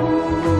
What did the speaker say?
you.